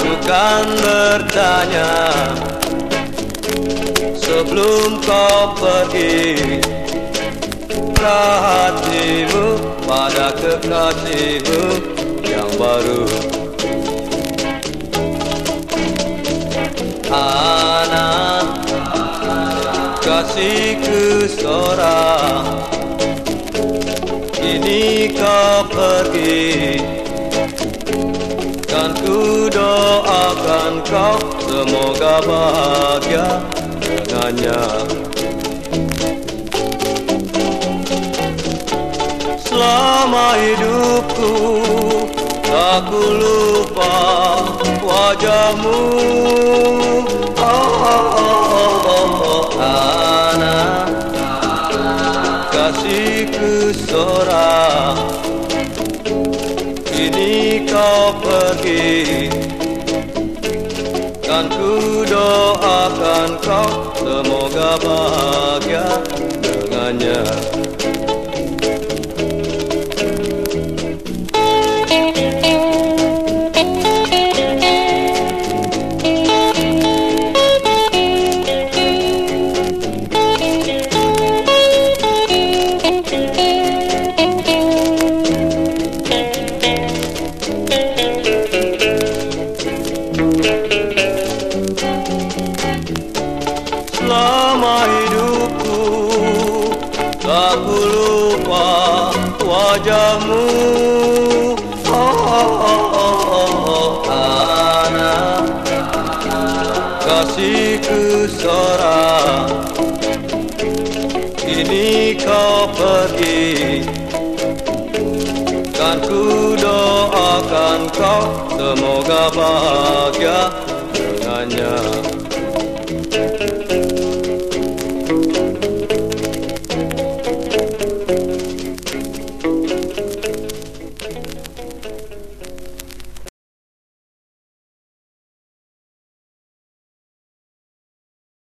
Bukan bertanya Sebelum kau pergi Perhatimu pada kekasihmu yang baru. Anak seorang Kini kau pergi Dan ku doakan kau Semoga bahagia dengannya. Selama hidupku Tak ku lupa wajahmu seorang Kini kau pergi Kan ku doakan kau. Semoga bahagia dengannya selama hidupku. Tak ku lupa wajahmu. Oh. Anak kasihku seorang Kini kau pergi. Kan ku doakan kau Semoga bahagia dengannya Thank you.